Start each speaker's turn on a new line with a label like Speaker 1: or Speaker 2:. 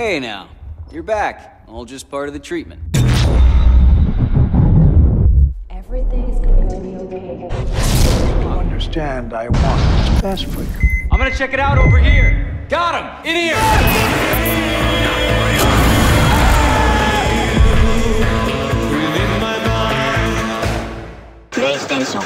Speaker 1: Hey now, you're back. All just part of the treatment.
Speaker 2: Everything is going to be okay.
Speaker 3: You understand, I want what's best for you.
Speaker 1: I'm gonna check it out over here. Got him! In here! PlayStation.